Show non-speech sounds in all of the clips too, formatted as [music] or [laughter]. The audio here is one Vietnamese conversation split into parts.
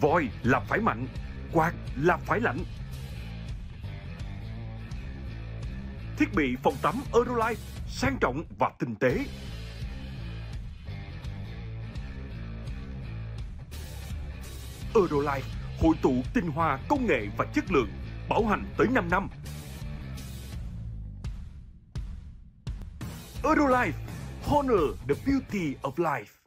Voi là phải mạnh, quạt là phải lạnh. Thiết bị phòng tắm Eurolife sang trọng và tinh tế. Eurolife hội tụ tinh hoa công nghệ và chất lượng, bảo hành tới 5 năm. Eurolife, honor the beauty of life.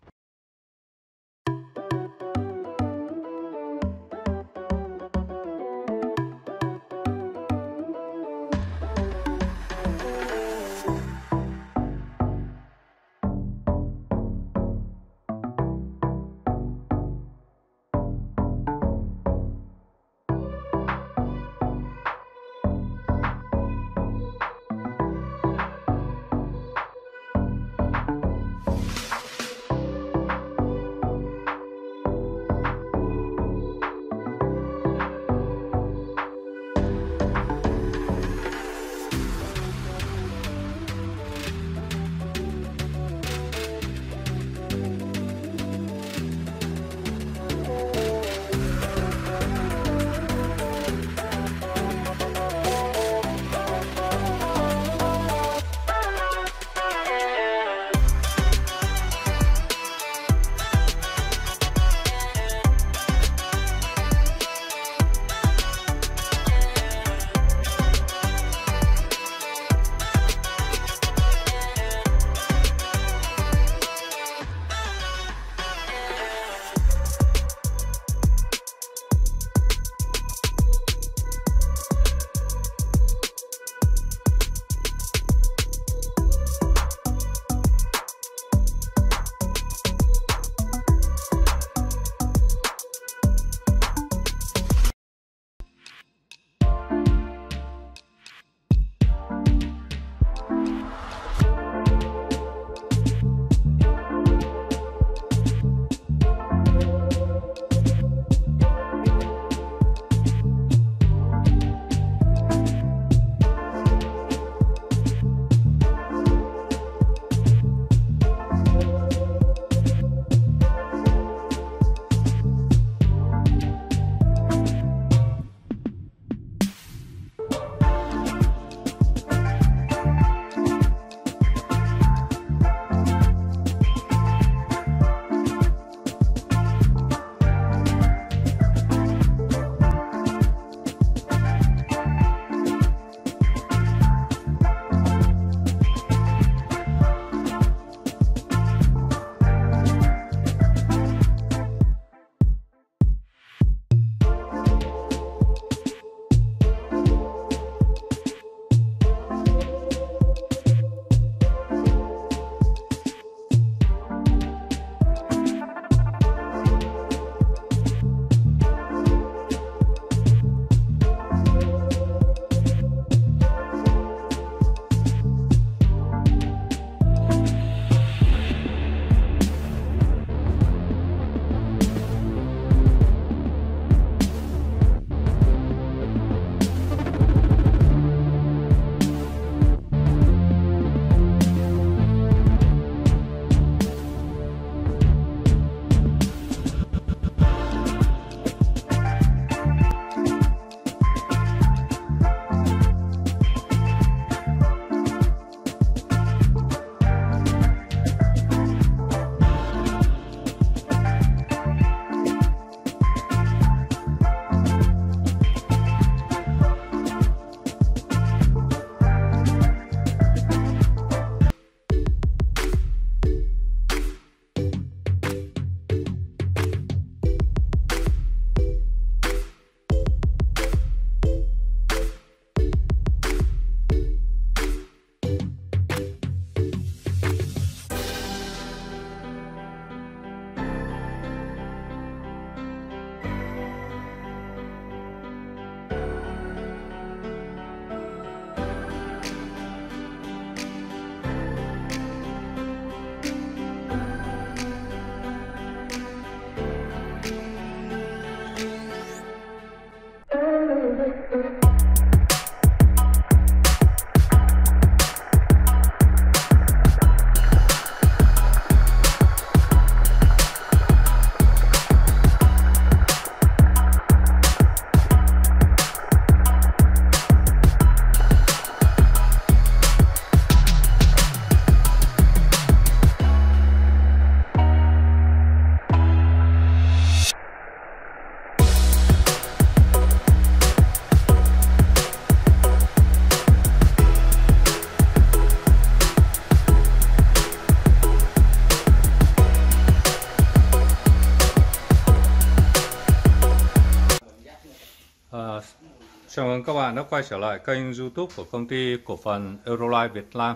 Mừng các bạn đã quay trở lại kênh YouTube của công ty cổ phần Eurolife Việt Nam.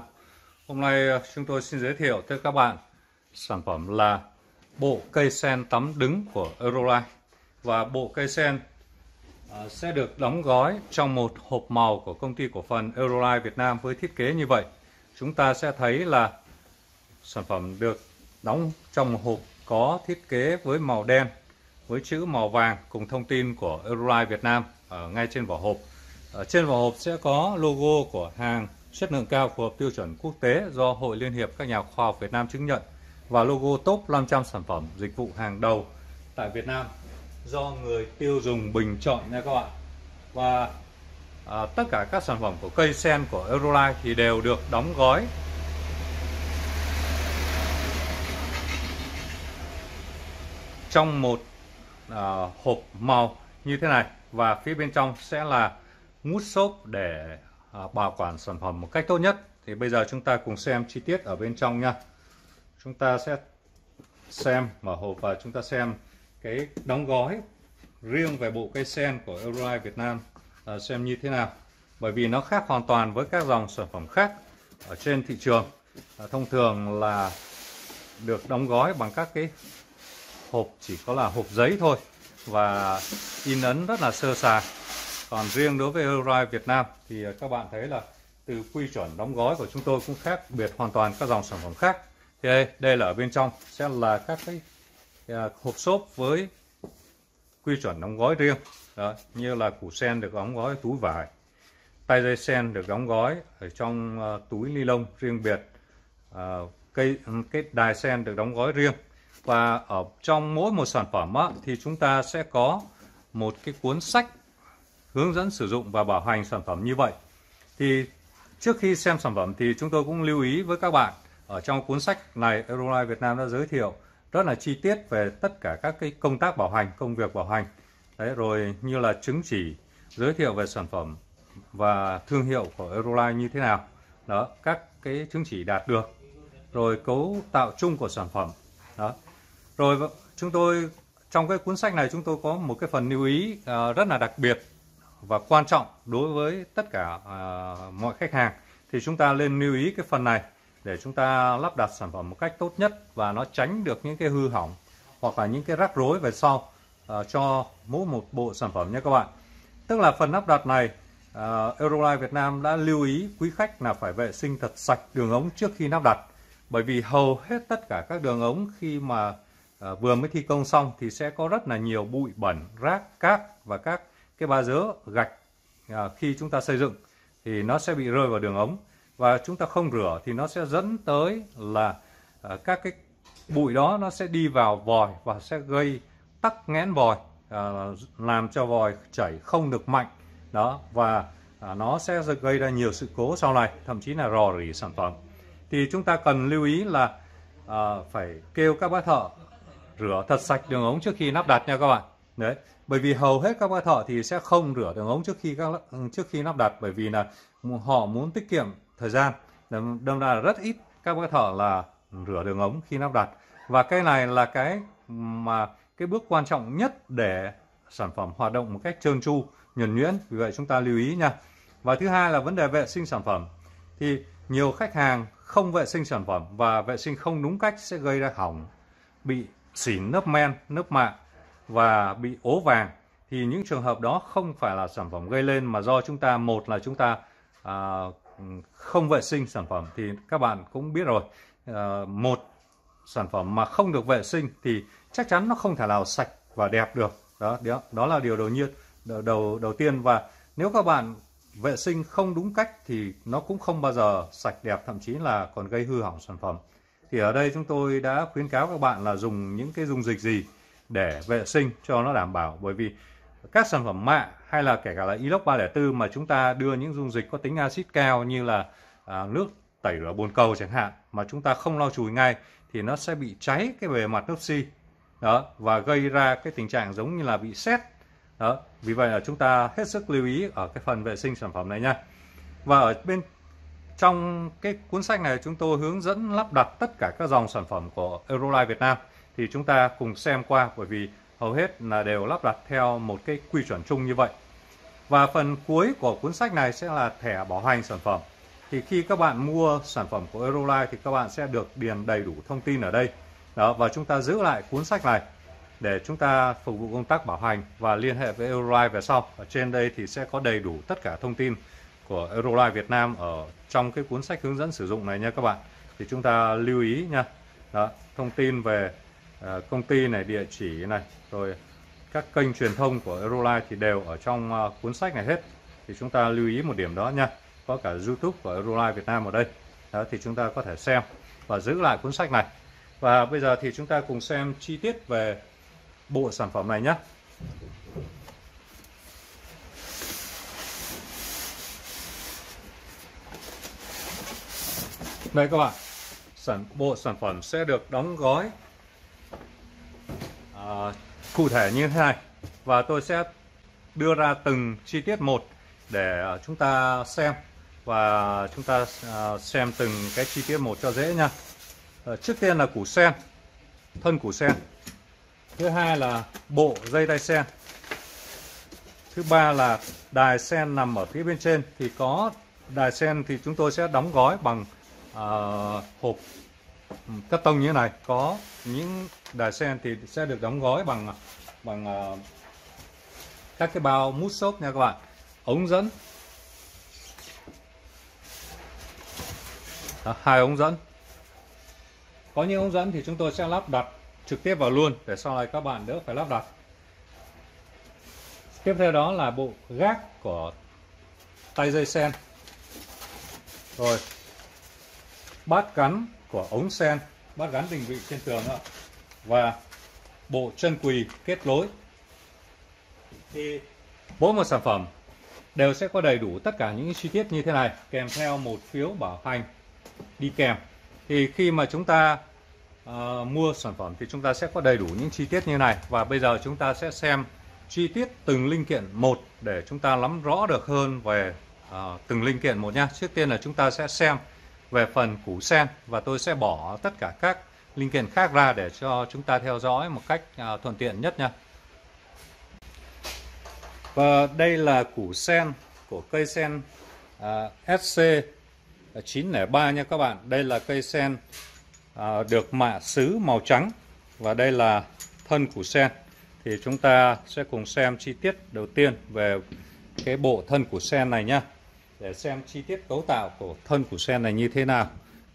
Hôm nay à, chúng tôi xin giới thiệu tới các bạn sản phẩm là bộ cây sen tắm đứng của Eurolife và bộ cây sen à, sẽ được đóng gói trong một hộp màu của công ty cổ phần Eurolife Việt Nam với thiết kế như vậy. Chúng ta sẽ thấy là sản phẩm được đóng trong một hộp có thiết kế với màu đen, với chữ màu vàng cùng thông tin của Eurolife Việt Nam ở ngay trên vỏ hộp. Ở trên vỏ hộp sẽ có logo của hàng chất lượng cao phù hợp tiêu chuẩn quốc tế do Hội Liên hiệp các nhà khoa học Việt Nam chứng nhận và logo top 500 sản phẩm dịch vụ hàng đầu tại Việt Nam do người tiêu dùng bình chọn nha các bạn. Và à, tất cả các sản phẩm của cây sen của Eurolife thì đều được đóng gói trong một à, hộp màu như thế này và phía bên trong sẽ là mút xốp để à, bảo quản sản phẩm một cách tốt nhất. Thì bây giờ chúng ta cùng xem chi tiết ở bên trong nha. Chúng ta sẽ xem mở hộp và chúng ta xem cái đóng gói riêng về bộ cây sen của Eurolife Việt Nam à, xem như thế nào. Bởi vì nó khác hoàn toàn với các dòng sản phẩm khác ở trên thị trường. À, thông thường là được đóng gói bằng các cái hộp chỉ có là hộp giấy thôi và in ấn rất là sơ sài còn riêng đối với Eurolife Việt Nam thì à, các bạn thấy là từ quy chuẩn đóng gói của chúng tôi cũng khác biệt hoàn toàn các dòng sản phẩm khác. Thì đây, đây là ở bên trong sẽ là các cái à, hộp xốp với quy chuẩn đóng gói riêng. Đó, như là củ sen được đóng gói túi vải tay dây sen được đóng gói ở trong à, túi ni lông riêng biệt cây cái đài sen được đóng gói riêng. Và ở trong mỗi một sản phẩm á, thì chúng ta sẽ có một cái cuốn sách hướng dẫn sử dụng và bảo hành sản phẩm như vậy. Thì trước khi xem sản phẩm thì chúng tôi cũng lưu ý với các bạn ở trong cuốn sách này Eurolife Việt Nam đã giới thiệu rất là chi tiết về tất cả các cái công tác bảo hành công việc bảo hành. Đấy rồi như là chứng chỉ giới thiệu về sản phẩm và thương hiệu của Eurolife như thế nào. Đó các cái chứng chỉ đạt được rồi cấu tạo chung của sản phẩm. Đó. Rồi chúng tôi trong cái cuốn sách này chúng tôi có một cái phần lưu ý uh, rất là đặc biệt và quan trọng đối với tất cả uh, mọi khách hàng thì chúng ta nên lưu ý cái phần này để chúng ta lắp đặt sản phẩm một cách tốt nhất và nó tránh được những cái hư hỏng hoặc là những cái rắc rối về sau uh, cho mỗi một bộ sản phẩm nhé các bạn. Tức là phần lắp đặt này uh, Eurolife Việt Nam đã lưu ý quý khách là phải vệ sinh thật sạch đường ống trước khi lắp đặt bởi vì hầu hết tất cả các đường ống khi mà à, vừa mới thi công xong thì sẽ có rất là nhiều bụi bẩn, rác, cát và các cái ba dớ gạch à, khi chúng ta xây dựng thì nó sẽ bị rơi vào đường ống. Và chúng ta không rửa thì nó sẽ dẫn tới là à, các cái bụi đó nó sẽ đi vào vòi và sẽ gây tắc nghẽn vòi à, làm cho vòi chảy không được mạnh. Đó và à, nó sẽ gây ra nhiều sự cố sau này thậm chí là rò rỉ sản phẩm. Thì chúng ta cần lưu ý là à, phải kêu các bác thợ rửa thật sạch đường ống trước khi lắp đặt nha các bạn. Đấy bởi vì hầu hết các bác thợ thì sẽ không rửa đường ống trước khi các trước khi lắp đặt bởi vì là họ muốn tiết kiệm thời gian. Đâm ra là rất ít các bác thợ là rửa đường ống khi lắp đặt. Và cái này là cái mà cái bước quan trọng nhất để sản phẩm hoạt động một cách trơn tru nhuần nhuyễn. Vì vậy chúng ta lưu ý nha. Và thứ hai là vấn đề vệ sinh sản phẩm. Thì nhiều khách hàng không vệ sinh sản phẩm và vệ sinh không đúng cách sẽ gây ra hỏng bị xỉn lớp men, lớp mạ và bị ố vàng thì những trường hợp đó không phải là sản phẩm gây lên mà do chúng ta một là chúng ta à, không vệ sinh sản phẩm thì các bạn cũng biết rồi. À, một sản phẩm mà không được vệ sinh thì chắc chắn nó không thể nào sạch và đẹp được. Đó đó, đó là điều đầu nhiên đầu, đầu đầu tiên. Và nếu các bạn vệ sinh không đúng cách thì nó cũng không bao giờ sạch đẹp thậm chí là còn gây hư hỏng sản phẩm. Thì ở đây chúng tôi đã khuyến cáo các bạn là dùng những cái dung dịch gì? Để vệ sinh cho nó đảm bảo. Bởi vì các sản phẩm mạ hay là kể cả là inox 304 mà chúng ta đưa những dung dịch có tính axit cao như là à, nước tẩy rửa bồn cầu chẳng hạn mà chúng ta không lau chùi ngay thì nó sẽ bị cháy cái bề mặt lớp xi. Đó và gây ra cái tình trạng giống như là bị sét. Đó vì vậy là chúng ta hết sức lưu ý ở cái phần vệ sinh sản phẩm này nha. Và ở bên trong cái cuốn sách này chúng tôi hướng dẫn lắp đặt tất cả các dòng sản phẩm của Eurolife Việt Nam thì chúng ta cùng xem qua bởi vì hầu hết là đều lắp đặt theo một cái quy chuẩn chung như vậy. Và phần cuối của cuốn sách này sẽ là thẻ bảo hành sản phẩm. Thì khi các bạn mua sản phẩm của Euroline thì các bạn sẽ được điền đầy đủ thông tin ở đây. Đó, và chúng ta giữ lại cuốn sách này để chúng ta phục vụ công tác bảo hành và liên hệ với Euroline về sau. Ở trên đây thì sẽ có đầy đủ tất cả thông tin của Euroline Việt Nam ở trong cái cuốn sách hướng dẫn sử dụng này nha các bạn. Thì chúng ta lưu ý nha. Đó, thông tin về Ờ, công ty này, địa chỉ này, rồi các kênh truyền thông của Eurolife thì đều ở trong ờ, cuốn sách này hết. Thì chúng ta lưu ý một điểm đó nha. Có cả YouTube của Eurolife Việt Nam ở đây. Đó, thì chúng ta có thể xem và giữ lại cuốn sách này. Và bây giờ thì chúng ta cùng xem chi tiết về bộ sản phẩm này nhé. Đây các bạn, sản bộ sản phẩm sẽ được đóng gói Ờ, cụ thể như thế này và tôi sẽ đưa ra từng chi tiết một để ờ, chúng ta xem và chúng ta ờ, xem từng cái chi tiết một cho dễ nha. Trước tiên là củ sen, thân củ sen. Thứ hai là bộ dây tay sen. Thứ ba là đài sen nằm ở phía bên trên thì có đài sen thì chúng tôi sẽ đóng gói bằng uh, hộp Ừ, cắt tông như thế này có những đài sen thì sẽ được đóng gói bằng bằng uh, các cái bao mút xốp nha các bạn. Ống dẫn. Đó, hai ống dẫn. Có những ống dẫn thì chúng tôi sẽ lắp đặt trực tiếp vào luôn để sau này các bạn đỡ phải lắp đặt. Tiếp theo đó là bộ gác của tay dây sen. Rồi bát cắn của ống sen bát gắn định vị trên tường và bộ chân quỳ kết nối. Thì mỗi một sản phẩm đều sẽ có đầy đủ tất cả những chi tiết như thế này kèm theo một phiếu bảo hành đi kèm. Thì khi mà chúng ta uh, mua sản phẩm thì chúng ta sẽ có đầy đủ những chi tiết như này. Và bây giờ chúng ta sẽ xem chi tiết từng linh kiện một để chúng ta nắm rõ được hơn về uh, từng linh kiện một nha. trước tiên là chúng ta sẽ xem về phần củ sen và tôi sẽ bỏ tất cả các linh kiện khác ra để cho chúng ta theo dõi một cách à, thuận tiện nhất nha. Và đây là củ sen của cây sen uh, SC 903 nha các bạn. Đây là cây sen à, được mạ sứ màu trắng và đây là thân củ sen. Thì chúng ta sẽ cùng xem chi tiết đầu tiên về cái bộ thân củ sen này nhé để xem chi tiết cấu tạo của thân củ sen này như thế nào.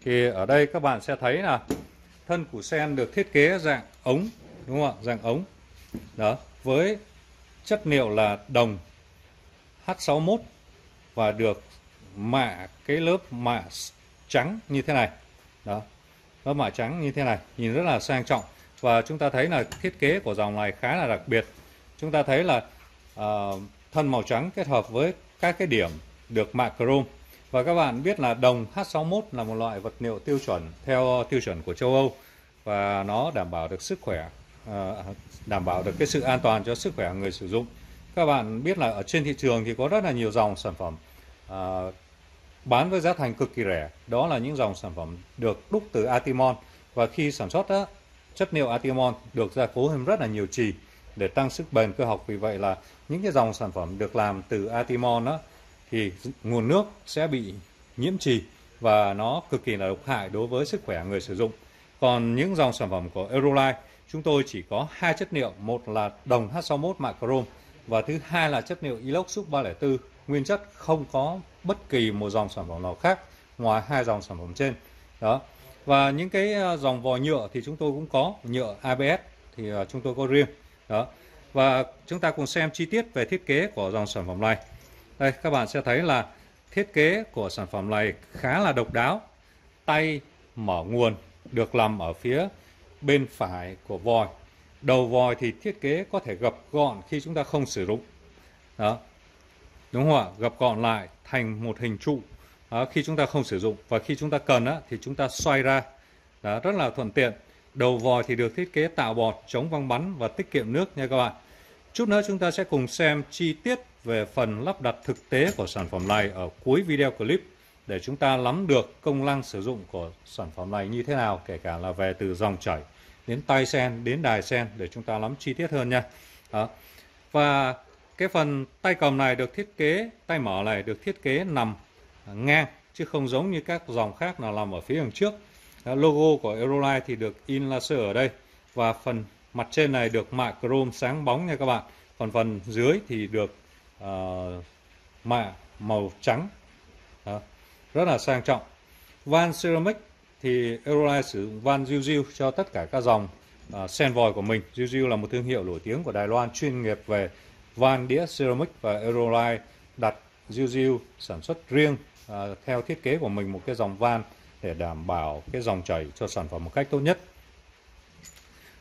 Thì ở đây các bạn sẽ thấy là thân củ sen được thiết kế dạng ống đúng không ạ? Dạng ống. Đó với chất liệu là đồng H61 và được mạ cái lớp mạ trắng như thế này. Đó lớp mạ trắng như thế này nhìn rất là sang trọng. Và chúng ta thấy là thiết kế của dòng này khá là đặc biệt. Chúng ta thấy là uh, thân màu trắng kết hợp với các cái điểm được mạ chrome và các bạn biết là đồng H61 là một loại vật liệu tiêu chuẩn theo tiêu chuẩn của châu Âu và nó đảm bảo được sức khỏe à, đảm bảo được cái sự an toàn cho sức khỏe người sử dụng các bạn biết là ở trên thị trường thì có rất là nhiều dòng sản phẩm à, bán với giá thành cực kỳ rẻ. Đó là những dòng sản phẩm được đúc từ Atimon và khi sản xuất đó, chất liệu Atimon được gia cố thêm rất là nhiều trì để tăng sức bền cơ học. Vì vậy là những cái dòng sản phẩm được làm từ Atimon đó thì nguồn nước sẽ bị nhiễm trì và nó cực kỳ là độc hại đối với sức khỏe người sử dụng. Còn những dòng sản phẩm của Eurolife chúng tôi chỉ có hai chất liệu, một là đồng H61 mạ chrome và thứ hai là chất liệu inox sub 304 nguyên chất không có bất kỳ một dòng sản phẩm nào khác ngoài hai dòng sản phẩm trên. Đó. Và những cái ờ, dòng vò nhựa thì chúng tôi cũng có nhựa ABS thì ờ, chúng tôi có riêng. Đó. Và chúng ta cùng xem chi tiết về thiết kế của dòng sản phẩm này đây các bạn sẽ thấy là thiết kế của sản phẩm này khá là độc đáo. Tay mở nguồn được làm ở phía bên phải của vòi đầu vòi thì thiết kế có thể gập gọn khi chúng ta không sử dụng. Đó. Đúng không ạ? Gập gọn lại thành một hình trụ đó, khi chúng ta không sử dụng. Và khi chúng ta cần á, thì chúng ta xoay ra. Đó, rất là thuận tiện. Đầu vòi thì được thiết kế tạo bọt chống văng bắn và tiết kiệm nước nha các bạn chút nữa chúng ta sẽ cùng xem chi tiết về phần lắp đặt thực tế của sản phẩm này ở cuối video clip để chúng ta nắm được công năng sử dụng của sản phẩm này như thế nào kể cả là về từ dòng chảy đến tay sen đến đài sen để chúng ta nắm chi tiết hơn nha đó. và cái phần tay cầm này được thiết kế, tay mở này được thiết kế nằm ngang chứ không giống như các dòng khác là nằm ở phía đằng trước. Đó, logo của Euroline thì được in laser ở đây và phần mặt trên này được mạ chrome sáng bóng nha các bạn. Còn phần dưới thì được uh, mạ màu trắng. Đó, rất là sang trọng. Van ceramic thì Aeroline sử dụng van Jiu cho tất cả các dòng ờ, uh, sen vòi của mình. Jiu là một thương hiệu nổi tiếng của Đài Loan chuyên nghiệp về van đĩa ceramic và Aeroline đặt Jiu Jiu sản xuất riêng uh, theo thiết kế của mình một cái dòng van để đảm bảo cái dòng chảy cho sản phẩm một cách tốt nhất.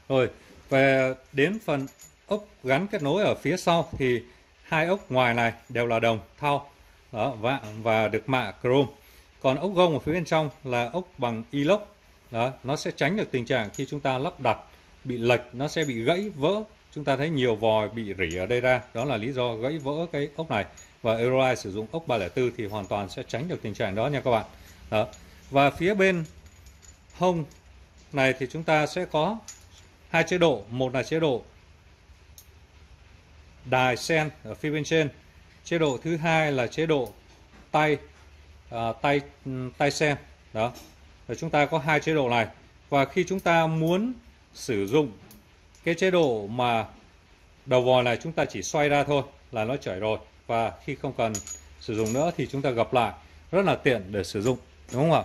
Rồi, về đến phần ốc gắn kết nối ở phía sau thì hai ốc ngoài này đều là đồng thau đó, và, và được mạ chrome. Còn ốc gông ở phía bên trong là ốc bằng inox. Đó, nó sẽ tránh được tình trạng khi chúng ta lắp đặt bị lệch, nó sẽ bị gãy vỡ. Chúng ta thấy nhiều vòi bị rỉ ở đây ra, đó là lý do gãy vỡ cái ốc này. Và euroline sử dụng ốc 304 thì hoàn toàn sẽ tránh được tình trạng đó nha các bạn. Đó. Và phía bên hông này thì chúng ta sẽ có hai chế độ, một là chế độ đài sen ở phía bên trên. Chế độ thứ hai là chế độ tay à, tay tay sen. Đó. Rồi chúng ta có hai chế độ này. Và khi chúng ta muốn sử dụng cái chế độ mà đầu vòi này chúng ta chỉ xoay ra thôi là nó chảy rồi và khi không cần sử dụng nữa thì chúng ta gập lại rất là tiện để sử dụng đúng không ạ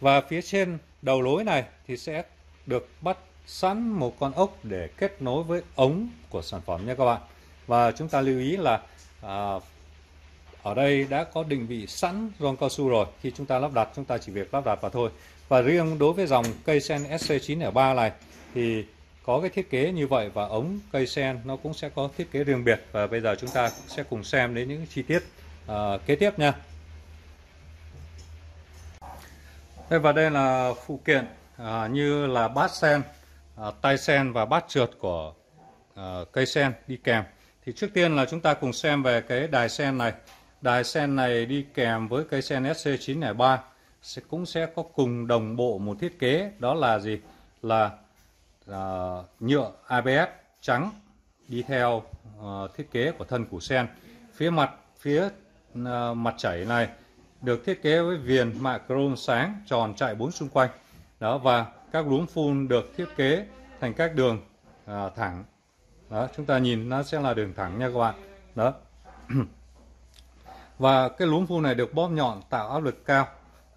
và phía trên đầu lối này thì sẽ được bắt sẵn một con ốc để kết nối với ống của sản phẩm nha các bạn. Và chúng ta lưu ý là à, ở đây đã có định vị sẵn gioăng cao su rồi. Khi chúng ta lắp đặt chúng ta chỉ việc lắp đặt vào thôi. Và riêng đối với dòng cây sen SC903 này thì có cái thiết kế như vậy và ống cây sen nó cũng sẽ có thiết kế riêng biệt và bây giờ chúng ta sẽ cùng xem đến những chi tiết à, kế tiếp nha. Đây và đây là phụ kiện à, như là bát sen, à, tay sen và bát trượt của à, cây sen đi kèm. Thì trước tiên là chúng ta cùng xem về cái đài sen này. Đài sen này đi kèm với cây sen SC903 sẽ cũng sẽ có cùng đồng bộ một thiết kế đó là gì? Là à, nhựa ABS trắng đi theo à, thiết kế của thân củ sen. Phía mặt phía à, mặt chảy này được thiết kế với viền mạ chrome sáng tròn chạy bốn xung quanh đó và các luống phun được thiết kế thành các đường à, thẳng. Đó chúng ta nhìn nó sẽ là đường thẳng nha các bạn. Đó. [clears throat] Và cái luống phun này được bóp nhọn tạo áp lực cao.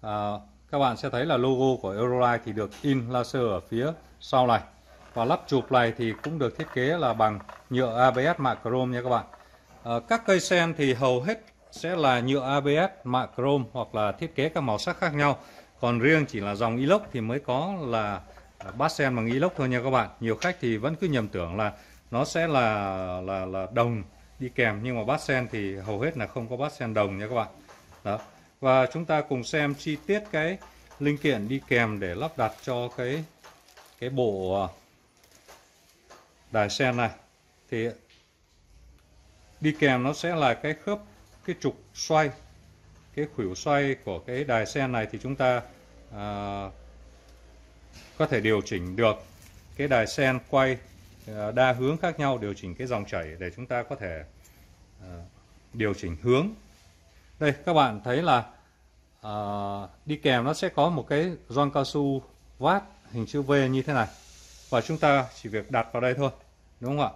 À, các bạn sẽ thấy là logo của Euroline thì được in laser ở phía sau này. Và lắp chụp này thì cũng được thiết kế là bằng nhựa ABS mạ chrome nha các bạn. À, các cây sen thì hầu hết sẽ là nhựa ABS, mạ chrome hoặc là thiết kế các màu sắc khác nhau. Còn riêng chỉ là dòng inox thì mới có là à, bát sen bằng inox thôi nha các bạn. Nhiều khách thì vẫn cứ nhầm tưởng là nó sẽ là là là đồng đi kèm, nhưng mà bát sen thì hầu hết là không có bát sen đồng nha các bạn. Đó. Và chúng ta cùng xem chi tiết cái linh kiện đi kèm để lắp đặt cho cái cái bộ à, đài sen này. Thì đi kèm nó sẽ là cái khớp, cái trục xoay, cái khuỷu xoay của cái đài sen này thì chúng ta à, có thể điều chỉnh được cái đài sen quay ờ, đa hướng khác nhau điều chỉnh cái dòng chảy để chúng ta có thể à, điều chỉnh hướng. Đây các bạn thấy là à, đi kèm nó sẽ có một cái gioăng cao su vát hình chữ V như thế này. Và chúng ta chỉ việc đặt vào đây thôi đúng không ạ?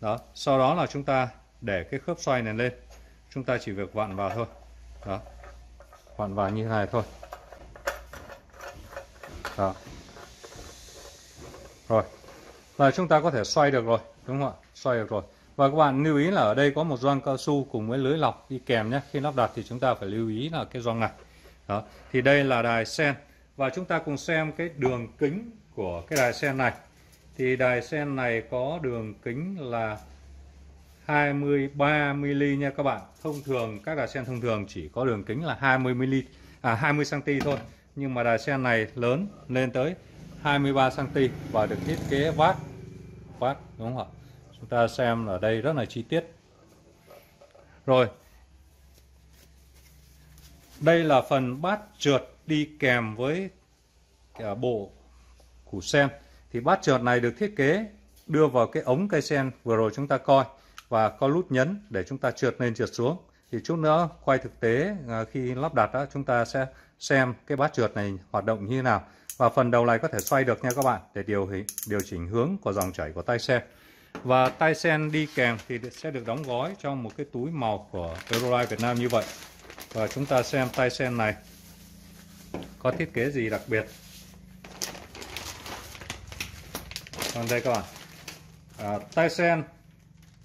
Đó sau đó là chúng ta để cái khớp xoay này lên. Chúng ta chỉ việc vặn vào thôi. Đó vặn vào như thế này thôi đó. Rồi. Là chúng ta có thể xoay được rồi, đúng không ạ? Xoay được rồi. Và các bạn lưu ý là ở đây có một gioăng cao su cùng với lưới lọc đi kèm nhé. Khi lắp đặt thì chúng ta phải lưu ý là cái gioăng này. Đó. Thì đây là đài sen. Và chúng ta cùng xem cái đường kính của cái đài sen này. Thì đài sen này có đường kính là 23 mm nha các bạn. Thông thường, các đài sen thông thường chỉ có đường kính là 20 mm à 20 cm thôi. Nhưng mà đài sen này lớn lên tới 23 cm và được thiết kế vát vát, đúng không ạ? Chúng ta xem ở đây rất là chi tiết. Rồi. Đây là phần bát trượt đi kèm với bộ củ sen. Thì bát trượt này được thiết kế đưa vào cái ống cây sen vừa rồi chúng ta coi và có nút nhấn để chúng ta trượt lên, trượt xuống thì chút nữa quay thực tế à, khi lắp đặt đó chúng ta sẽ xem cái bát trượt này hoạt động như thế nào. Và phần đầu này có thể xoay được nha các bạn để điều điều chỉnh hướng của dòng chảy của tay sen và tay sen đi kèm thì sẽ được đóng gói trong một cái túi màu của Eurolife Việt Nam như vậy. Và chúng ta xem tay sen này có thiết kế gì đặc biệt. Còn đây các bạn. À, tay sen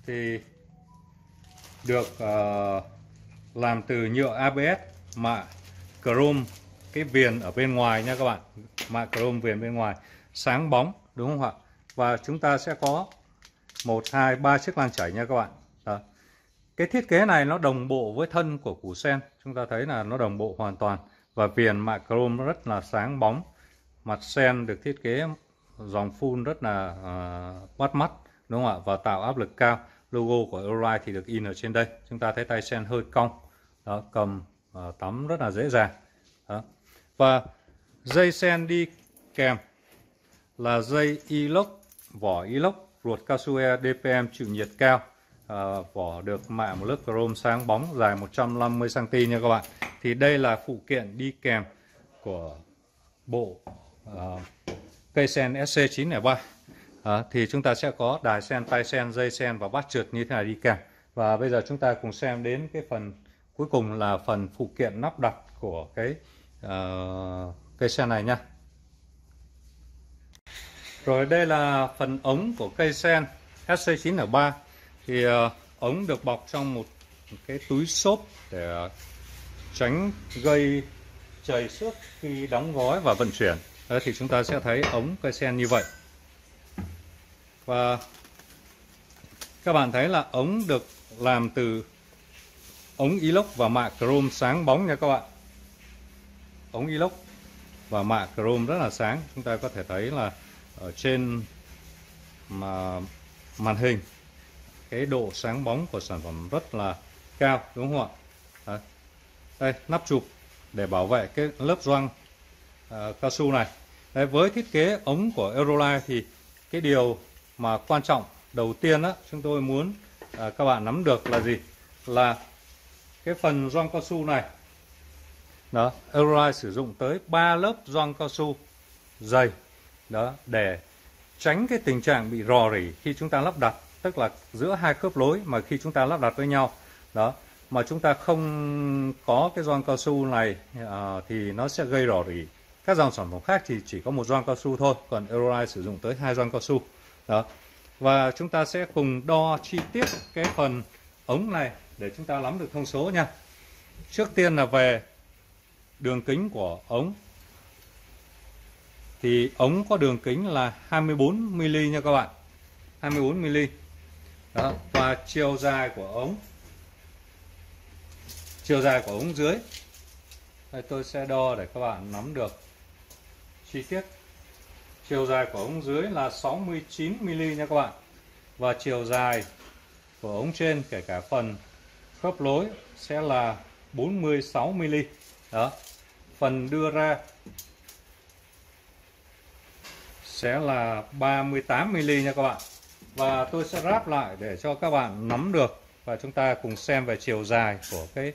thì được uh, làm từ nhựa ABS mạ chrome cái viền ở bên ngoài nha các bạn. Mạ chrome viền bên ngoài. Sáng bóng đúng không ạ? Và chúng ta sẽ có một hai ba chiếc lan chảy nha các bạn. Đó. cái thiết kế này nó đồng bộ với thân của củ sen. Chúng ta thấy là nó đồng bộ hoàn toàn. Và viền mạ chrome rất là sáng bóng. Mặt sen được thiết kế dòng phun rất là uh, bắt mắt đúng không ạ? Và tạo áp lực cao. Logo của Euride thì được in ở trên đây. Chúng ta thấy tay sen hơi cong đó cầm uh, tắm rất là dễ dàng. Đó. và dây sen đi kèm là dây inox vỏ inox ruột cao su e DPM chịu nhiệt cao. À, vỏ được mạ một lớp chrome sáng bóng dài 150 cm nha các bạn. Thì đây là phụ kiện đi kèm của bộ uh, cây sen SC903 à, thì chúng ta sẽ có đài sen, tay sen, dây sen và bát trượt như thế này đi kèm. Và bây giờ chúng ta cùng xem đến cái phần cuối cùng là phần phụ kiện nắp đặt của cái uh, cây sen này nha rồi đây là phần ống của cây sen SC903 thì uh, ống được bọc trong một cái túi xốp để tránh gây chảy xước khi đóng gói và vận chuyển. Đấy, thì chúng ta sẽ thấy ống cây sen như vậy. Và các bạn thấy là ống được làm từ ống inox và mạ chrome sáng bóng nha các bạn. Ống inox và mạ chrome rất là sáng. Chúng ta có thể thấy là ở trên mà màn hình cái độ sáng bóng của sản phẩm rất là cao đúng không ạ đây nắp chụp để bảo vệ cái lớp gioăng uh, à, cao su này Đấy, với thiết kế ống của Euroline thì cái điều mà quan trọng đầu tiên á chúng tôi muốn uh, các bạn nắm được là gì là cái phần gioăng cao su này. Đó. Euroline sử dụng tới 3 lớp gioăng cao su dày. Đó để tránh cái tình trạng bị rò rỉ khi chúng ta lắp đặt. Tức là giữa hai khớp lối mà khi chúng ta lắp đặt với nhau. Đó mà chúng ta không có cái gioăng cao su này à, thì nó sẽ gây rò rỉ. Các dòng sản phẩm khác thì chỉ có một gioăng cao su thôi còn Euroride sử dụng tới hai gioăng cao su đó. Và chúng ta sẽ cùng đo chi tiết cái phần ống này để chúng ta nắm được thông số nha. Trước tiên là về đường kính của ống. Thì ống có đường kính là 24 mm nha các bạn. 24 mm đó và chiều dài của ống. Chiều dài của ống dưới. Đây, tôi sẽ đo để các bạn nắm được chi tiết. Chiều dài của ống dưới là 69 mm nha các bạn. Và chiều dài của ống trên, kể cả phần khớp lối sẽ là 46 mm đó phần đưa ra sẽ là 38 mm nha các bạn. Và tôi sẽ ráp lại để cho các bạn nắm được và chúng ta cùng xem về chiều dài của cái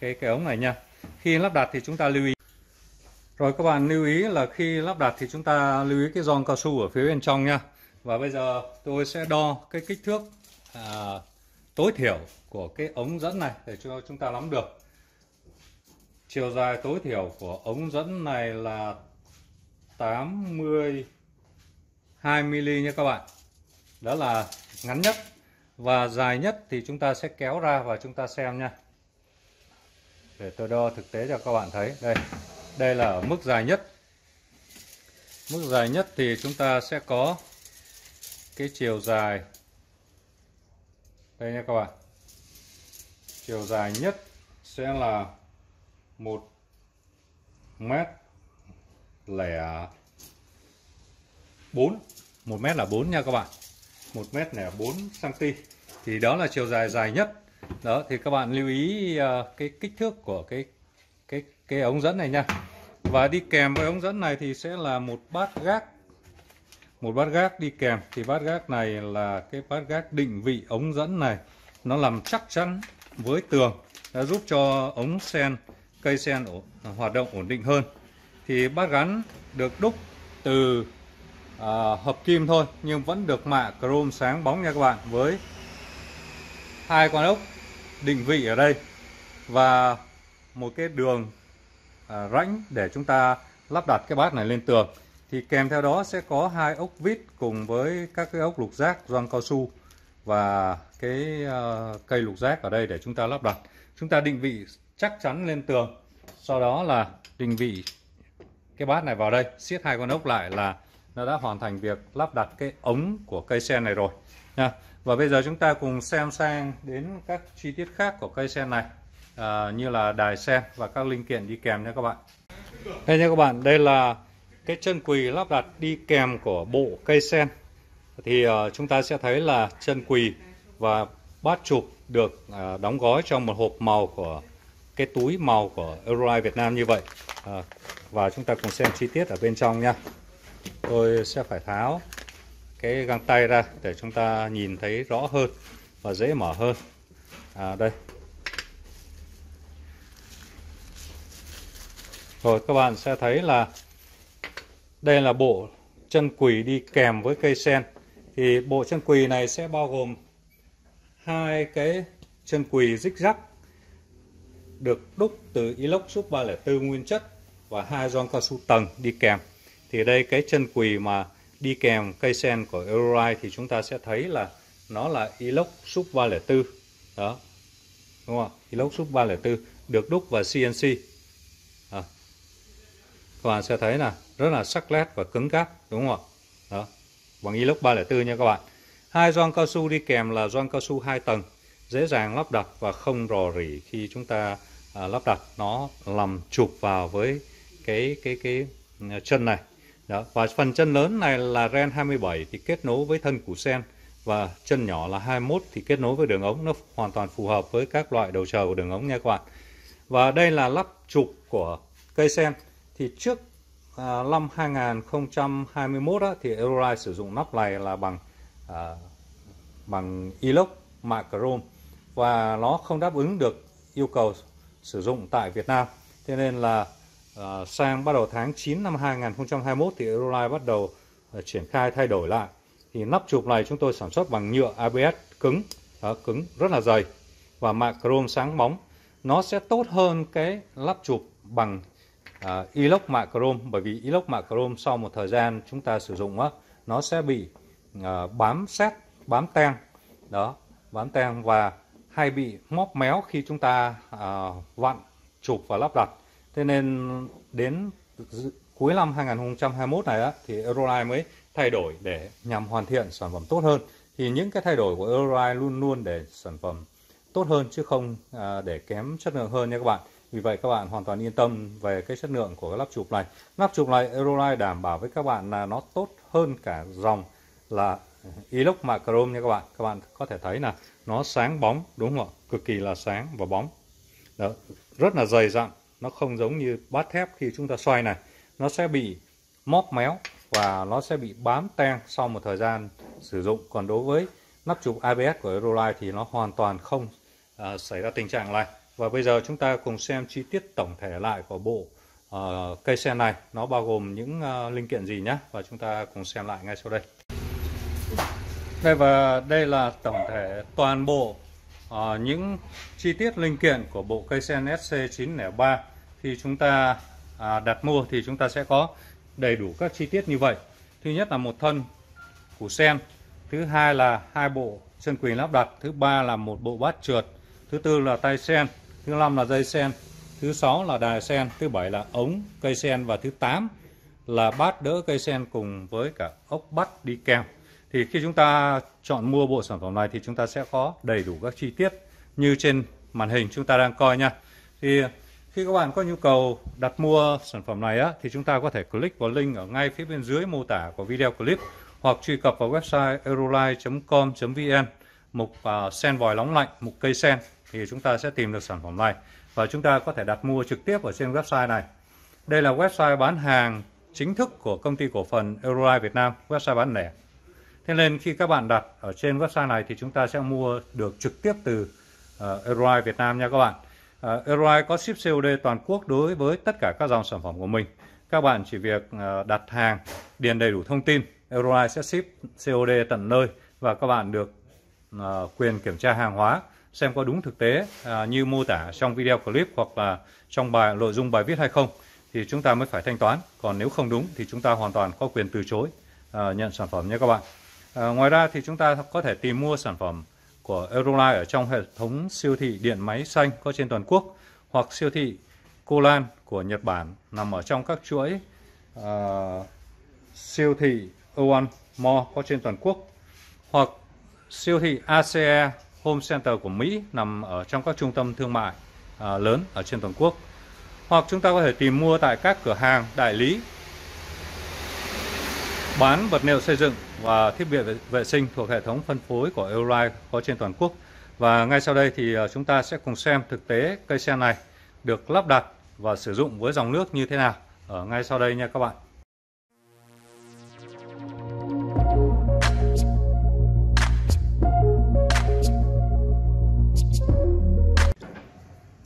cái cái ống này nha. Khi lắp đặt thì chúng ta lưu ý rồi các bạn lưu ý là khi lắp đặt thì chúng ta lưu ý cái giòn cao su ở phía bên trong nha. Và bây giờ tôi sẽ đo cái kích thước à, tối thiểu của cái ống dẫn này để cho chúng ta nắm được. Chiều dài tối thiểu của ống dẫn này là 80 2mm nha các bạn. Đó là ngắn nhất. Và dài nhất thì chúng ta sẽ kéo ra và chúng ta xem nha. Để tôi đo thực tế cho các bạn thấy. Đây đây là ở mức dài nhất. Mức dài nhất thì chúng ta sẽ có cái chiều dài đây nha các bạn. Chiều dài nhất sẽ là một mét lẻ 4 1 mét là 4 nha các bạn. Một mét lẻ bốn cm thì đó là chiều dài dài nhất. Đó thì các bạn lưu ý uh, cái kích thước của cái cái cái ống dẫn này nha. Và đi kèm với ống dẫn này thì sẽ là một bát gác một bát gác đi kèm. Thì bát gác này là cái bát gác định vị ống dẫn này. Nó làm chắc chắn với tường đã giúp cho ống sen cây sen hoạt động ổn định hơn. Thì bát gắn được đúc từ à, hợp kim thôi nhưng vẫn được mạ chrome sáng bóng nha các bạn với hai con ốc định vị ở đây và một cái đường à, rãnh để chúng ta lắp đặt cái bát này lên tường thì kèm theo đó sẽ có hai ốc vít cùng với các cái ốc lục giác gioăng cao su và cái uh, cây lục giác ở đây để chúng ta lắp đặt. Chúng ta định vị chắc chắn lên tường sau đó là định vị cái bát này vào đây. Siết hai con ốc lại là nó đã hoàn thành việc lắp đặt cái ống của cây sen này rồi nha. Và bây giờ chúng ta cùng xem sang đến các chi tiết khác của cây sen này à, như là đài sen và các linh kiện đi kèm nha các bạn. Đây nha các bạn đây là cái chân quỳ lắp đặt đi kèm của bộ cây sen. Thì ờ, chúng ta sẽ thấy là chân quỳ và bát chụp được ờ, đóng gói trong một hộp màu của cái túi màu của Eurolife Việt Nam như vậy. Ờ, và chúng ta cùng xem chi tiết ở bên trong nha. Tôi sẽ phải tháo cái găng tay ra để chúng ta nhìn thấy rõ hơn và dễ mở hơn. À, đây. Rồi các bạn sẽ thấy là đây là bộ chân quỳ đi kèm với cây sen. Thì bộ chân quỳ này sẽ bao gồm hai cái chân quỳ rích rắc được đúc từ inox súp 304 nguyên chất và hai gioăng cao su tầng đi kèm. Thì đây cái chân quỳ mà đi kèm cây sen của Euroride thì chúng ta sẽ thấy là nó là inox súp 304 đó. Đúng không inox súp 304 được đúc vào CNC các bạn sẽ thấy là rất là sắc nét và cứng cáp đúng không ạ? Đó bằng inox 304 nha các bạn. Hai gioăng cao su đi kèm là gioăng cao su hai tầng dễ dàng lắp đặt và không rò rỉ khi chúng ta à, lắp đặt. Nó làm chụp vào với cái cái cái à, chân này. Đó. và phần chân lớn này là ren 27 thì kết nối với thân củ sen và chân nhỏ là 21 thì kết nối với đường ống. Nó hoàn toàn phù hợp với các loại đầu chờ của đường ống nha các bạn. Và đây là lắp trục của cây sen thì trước à, năm 2021 á, thì Eurolife sử dụng nắp này là bằng à, bằng inox mạ chrome và nó không đáp ứng được yêu cầu sử dụng tại Việt Nam. Thế nên là à, sang bắt đầu tháng 9 năm 2021 thì Eurolife bắt đầu à, triển khai thay đổi lại. Thì nắp chụp này chúng tôi sản xuất bằng nhựa ABS cứng, à, cứng rất là dày và mạ chrome sáng bóng. Nó sẽ tốt hơn cái lắp chụp bằng À, uh, inox mạ chrome bởi vì inox mạ chrome sau một thời gian chúng ta sử dụng á nó sẽ bị uh, bám xét bám tang. Đó bám tang và hay bị móp méo khi chúng ta uh, vặn chụp và lắp đặt. Thế nên đến cuối năm 2021 này á, thì Euroline mới thay đổi để nhằm hoàn thiện sản phẩm tốt hơn. Thì những cái thay đổi của Euroline luôn luôn để sản phẩm tốt hơn chứ không à, để kém chất lượng hơn nha các bạn vì vậy các bạn hoàn toàn yên tâm về cái chất lượng của cái lắp chụp này. Lắp chụp này Eurolife đảm bảo với các bạn là nó tốt hơn cả dòng là inox mà chrome nha các bạn. Các bạn có thể thấy là nó sáng bóng đúng không ạ? Cực kỳ là sáng và bóng. Đó, rất là dày dặn, nó không giống như bát thép khi chúng ta xoay này. Nó sẽ bị móp méo và nó sẽ bị bám tang sau một thời gian sử dụng. Còn đối với nắp chụp ABS của Eurolife thì nó hoàn toàn không uh, xảy ra tình trạng này. Và bây giờ chúng ta cùng xem chi tiết tổng thể lại của bộ uh, cây sen này. Nó bao gồm những uh, linh kiện gì nhé. Và chúng ta cùng xem lại ngay sau đây. Đây và đây là tổng thể toàn bộ uh, những chi tiết linh kiện của bộ cây sen SC903. Khi chúng ta uh, đặt mua thì chúng ta sẽ có đầy đủ các chi tiết như vậy. Thứ nhất là một thân củ sen. Thứ hai là hai bộ chân quỳ lắp đặt. Thứ ba là một bộ bát trượt. Thứ tư là tay sen thứ năm là dây sen thứ sáu là đài sen thứ bảy là ống cây sen và thứ tám là bát đỡ cây sen cùng với cả ốc bắt đi kèm. Thì khi chúng ta chọn mua bộ sản phẩm này thì chúng ta sẽ có đầy đủ các chi tiết như trên màn hình chúng ta đang coi nha. Thì khi các bạn có nhu cầu đặt mua sản phẩm này á, thì chúng ta có thể click vào link ở ngay phía bên dưới mô tả của video clip hoặc truy cập vào website euroline.com.vn mục uh, sen vòi nóng lạnh mục cây sen thì chúng ta sẽ tìm được sản phẩm này và chúng ta có thể đặt mua trực tiếp ở trên website này. Đây là website bán hàng chính thức của công ty cổ phần Eurolife Việt Nam, website bán lẻ. Thế nên khi các bạn đặt ở trên website này thì chúng ta sẽ mua được trực tiếp từ uh, Eurolife Việt Nam nha các bạn. Uh, Eurolife có ship COD toàn quốc đối với tất cả các dòng sản phẩm của mình. Các bạn chỉ việc uh, đặt hàng, điền đầy đủ thông tin, Eurolife sẽ ship COD tận nơi và các bạn được uh, quyền kiểm tra hàng hóa xem có đúng thực tế à, như mô tả trong video clip hoặc là trong bài nội dung bài viết hay không thì chúng ta mới phải thanh toán. Còn nếu không đúng thì chúng ta hoàn toàn có quyền từ chối à, nhận sản phẩm nhé các bạn. À, ngoài ra thì chúng ta có thể tìm mua sản phẩm của Euroline ở trong hệ thống siêu thị điện máy xanh có trên toàn quốc hoặc siêu thị Colan của Nhật Bản nằm ở trong các chuỗi uh, siêu thị O1 Mall có trên toàn quốc hoặc siêu thị ACE Home Center của Mỹ nằm ở trong các trung tâm thương mại à, lớn ở trên toàn quốc hoặc chúng ta có thể tìm mua tại các cửa hàng đại lý, bán vật liệu xây dựng và thiết bị vệ sinh thuộc hệ thống phân phối của Eurolife có trên toàn quốc. Và ngay sau đây thì à, chúng ta sẽ cùng xem thực tế cây sen này được lắp đặt và sử dụng với dòng nước như thế nào ở ngay sau đây nha các bạn.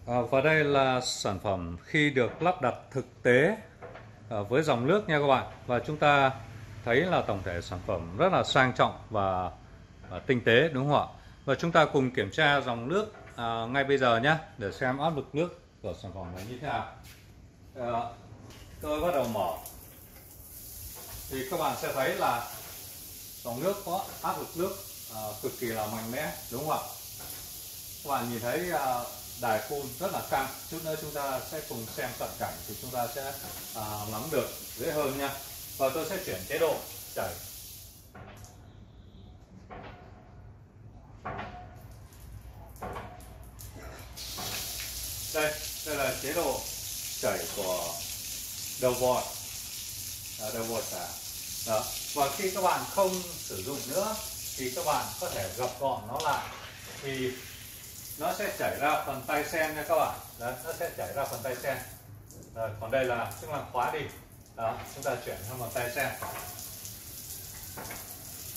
À, và đây là sản phẩm khi được lắp đặt thực tế à, với dòng nước nha các bạn. Và chúng ta thấy là tổng thể sản phẩm rất là sang trọng và, và tinh tế đúng không ạ? Và chúng ta cùng kiểm tra dòng nước à, ngay bây giờ nhé để xem áp lực nước của sản phẩm này như thế nào. À, tôi bắt đầu mở thì các bạn sẽ thấy là dòng nước có áp lực nước à, cực kỳ là mạnh mẽ đúng không ạ? Các bạn nhìn thấy à, đài phun rất là căng. Chút nữa chúng ta sẽ cùng xem cận cảnh thì chúng ta sẽ à, nắm được dễ hơn nha. Và tôi sẽ chuyển chế độ chảy. Đây đây là chế độ chảy của đầu vòi à, đầu vòi xả đó. Và khi các bạn không sử dụng nữa thì các bạn có thể gập gọn nó lại. Thì nó sẽ chảy ra phần tay sen nha các bạn. Đấy nó sẽ chảy ra phần tay sen. Rồi, còn đây là chức năng khóa đi. Đó chúng ta chuyển sang phần tay sen.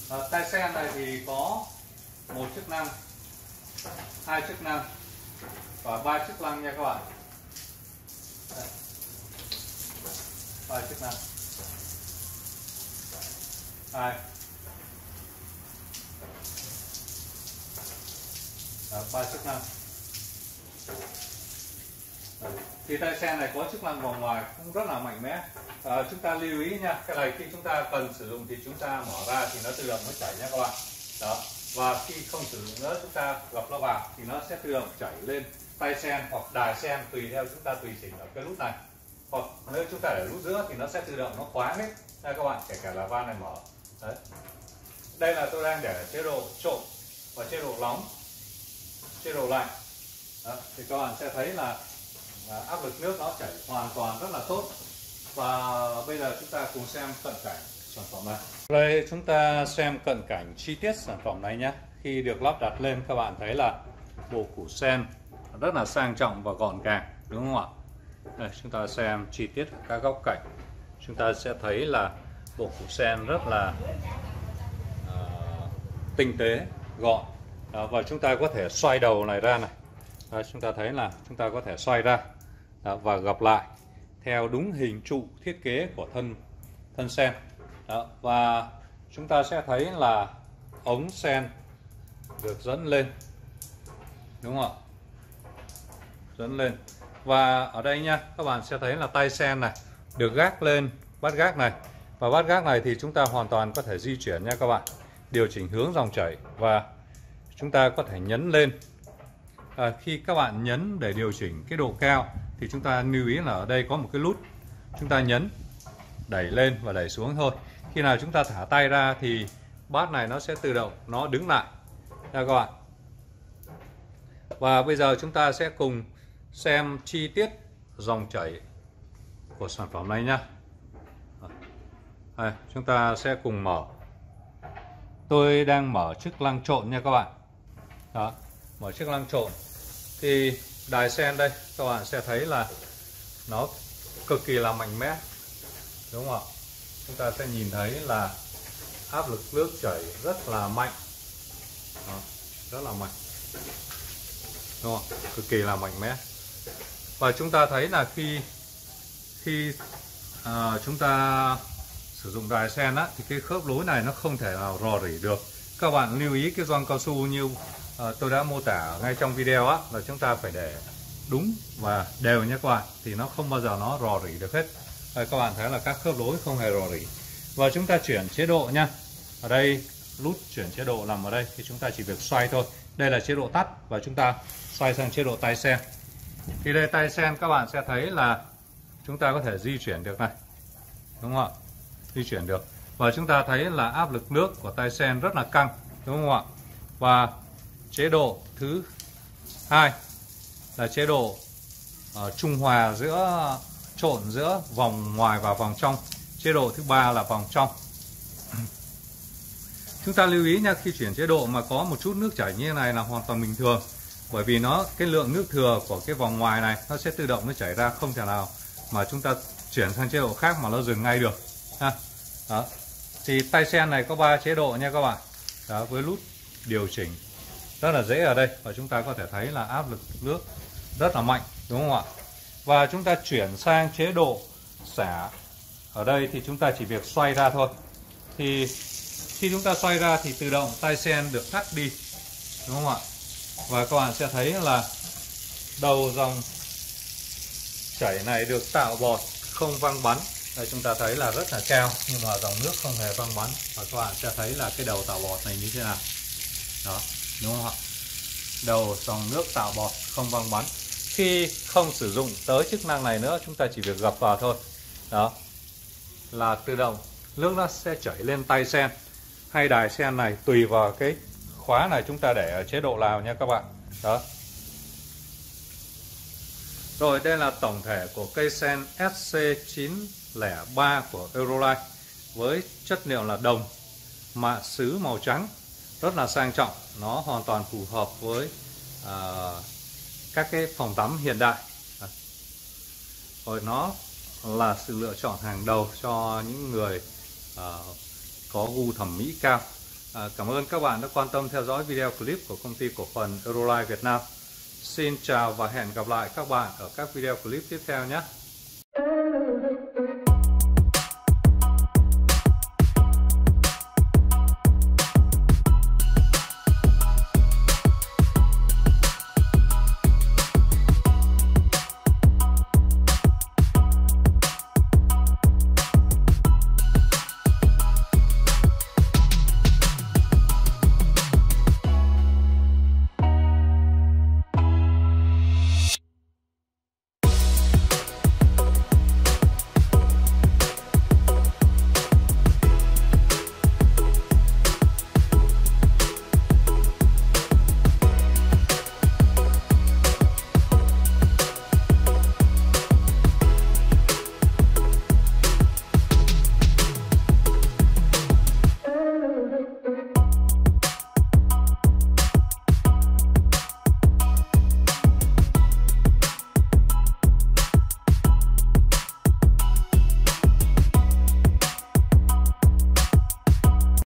À, tay sen này thì có một chức năng hai chức năng và ba chức năng nha các bạn. Ba chức năng. Hai Ờ, ba chức năng. Ờ, thì tay sen này có chức năng vòng ngoài cũng rất là mạnh mẽ. À, chúng ta lưu ý nha cái này khi chúng ta cần sử dụng thì chúng ta mở ra thì nó tự động nó chảy nha các bạn. Đó và khi không sử dụng nữa chúng ta gập nó vào thì nó sẽ tự động chảy lên tay sen hoặc đài sen tùy theo chúng ta tùy chỉnh ở cái nút này. Hoặc nếu chúng ta để nút giữa thì nó sẽ tự động nó khóa hết. Nha các bạn kể cả là van này mở. Đấy. Đây là tôi đang để chế độ trộn và chế độ nóng chế độ lạnh đó, thì các bạn sẽ thấy là áp lực nước nó chảy hoàn toàn rất là tốt. Và bây giờ chúng ta cùng xem cận cảnh sản phẩm này. Đây chúng ta xem cận cảnh chi tiết sản phẩm này nhé. Khi được lắp đặt lên các bạn thấy là bộ củ sen rất là sang trọng và gọn gàng đúng không ạ? Đây, chúng ta xem chi tiết các góc cạnh. Chúng ta sẽ thấy là bộ củ sen rất là uh, tinh tế gọn. Đó, và chúng ta có thể xoay đầu này ra này. Đó, chúng ta thấy là chúng ta có thể xoay ra đó, và gập lại theo đúng hình trụ thiết kế của thân thân sen. Đó, và chúng ta sẽ thấy là ống sen được dẫn lên. Đúng không dẫn lên. Và ở đây nha các bạn sẽ thấy là tay sen này được gác lên bát gác này. Và bát gác này thì chúng ta hoàn toàn có thể di chuyển nha các bạn. Điều chỉnh hướng dòng chảy và chúng ta có thể nhấn lên. À, khi các bạn nhấn để điều chỉnh cái độ cao thì chúng ta lưu ý là ở đây có một cái nút. Chúng ta nhấn đẩy lên và đẩy xuống thôi. Khi nào chúng ta thả tay ra thì bát này nó sẽ tự động nó đứng lại. Nha các bạn. Và bây giờ chúng ta sẽ cùng xem chi tiết dòng chảy của sản phẩm này nhá à, chúng ta sẽ cùng mở. Tôi đang mở chức năng trộn nha các bạn đó mở chức năng trộn. Thì đài sen đây các bạn sẽ thấy là nó cực kỳ là mạnh mẽ đúng không ạ? Chúng ta sẽ nhìn thấy là áp lực nước chảy rất là mạnh. Đó, rất là mạnh. Đúng không cực kỳ là mạnh mẽ. Và chúng ta thấy là khi khi à, chúng ta sử dụng đài sen á thì cái khớp nối này nó không thể nào rò rỉ được. Các bạn lưu ý cái gioăng cao su như à, tôi đã mô tả ngay trong video á là chúng ta phải để đúng và đều nhé các bạn thì nó không bao giờ nó rò rỉ được hết. Ờ, các bạn thấy là các khớp nối không hề rò rỉ. Và chúng ta chuyển chế độ nha. Ở đây nút chuyển chế độ nằm ở đây thì chúng ta chỉ việc xoay thôi. Đây là chế độ tắt và chúng ta xoay sang chế độ tay sen. Thì đây tay sen các bạn sẽ thấy là chúng ta có thể di chuyển được này. Đúng không ạ? Di chuyển được. Và chúng ta thấy là áp lực nước của tay sen rất là căng đúng không ạ? Và chế độ thứ hai là chế độ uh, trung hòa giữa trộn giữa vòng ngoài và vòng trong. Chế độ thứ ba là vòng trong. [clears throat] Chúng ta lưu ý nha khi chuyển chế độ mà có một chút nước chảy như thế này là hoàn toàn bình thường bởi vì nó cái lượng nước thừa của cái vòng ngoài này nó sẽ tự động nó chảy ra không thể nào mà chúng ta chuyển sang chế độ khác mà nó dừng ngay được ha. Đó. Thì tay sen này có 3 chế độ nha các bạn. Đó với nút điều chỉnh rất là dễ ở đây và chúng ta có thể thấy là áp lực nước rất là mạnh, đúng không ạ? Và chúng ta chuyển sang chế độ xả. Ở đây thì chúng ta chỉ việc xoay ra thôi. Thì khi chúng ta xoay ra thì tự động tay sen được tắt đi, đúng không ạ? Và các bạn sẽ thấy là đầu dòng chảy này được tạo bọt không văng bắn. Đây, chúng ta thấy là rất là cao, nhưng mà dòng nước không hề văng bắn. Và các bạn sẽ thấy là cái đầu tạo bọt này như thế nào. Đó đúng không ạ? Đầu dòng nước tạo bọt, không văng bắn. Khi không sử dụng tới chức năng này nữa, chúng ta chỉ việc gập vào thôi. Đó. Là tự động, nước nó sẽ chảy lên tay sen. Hay đài sen này tùy vào cái khóa này chúng ta để ở chế độ nào nha các bạn. Đó. Rồi, đây là tổng thể của cây sen SC903 của Eurolife với chất liệu là đồng, mạ sứ màu trắng rất là sang trọng. Nó hoàn toàn phù hợp với à, các cái phòng tắm hiện đại. Rồi nó là sự lựa chọn hàng đầu cho những người à, có gu thẩm mỹ cao. À, cảm ơn các bạn đã quan tâm theo dõi video clip của công ty cổ phần Eurolife Việt Nam. Xin chào và hẹn gặp lại các bạn ở các video clip tiếp theo nhé.